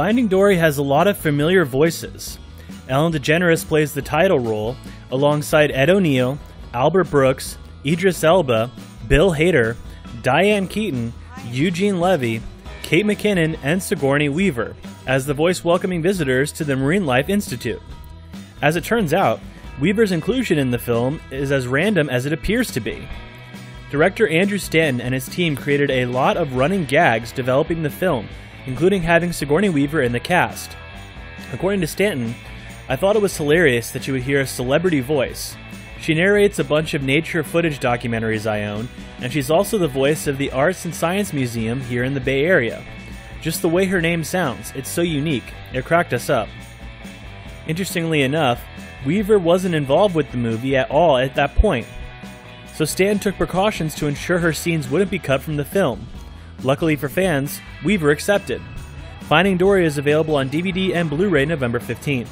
Finding Dory has a lot of familiar voices. Ellen DeGeneres plays the title role, alongside Ed O'Neill, Albert Brooks, Idris Elba, Bill Hader, Diane Keaton, Eugene Levy, Kate McKinnon, and Sigourney Weaver, as the voice welcoming visitors to the Marine Life Institute. As it turns out, Weaver's inclusion in the film is as random as it appears to be. Director Andrew Stanton and his team created a lot of running gags developing the film, including having Sigourney Weaver in the cast. According to Stanton, I thought it was hilarious that you would hear a celebrity voice. She narrates a bunch of nature footage documentaries I own, and she's also the voice of the Arts and Science Museum here in the Bay Area. Just the way her name sounds, it's so unique, it cracked us up. Interestingly enough, Weaver wasn't involved with the movie at all at that point, so Stan took precautions to ensure her scenes wouldn't be cut from the film. Luckily for fans, Weaver accepted. Finding Dory is available on DVD and Blu ray November 15th.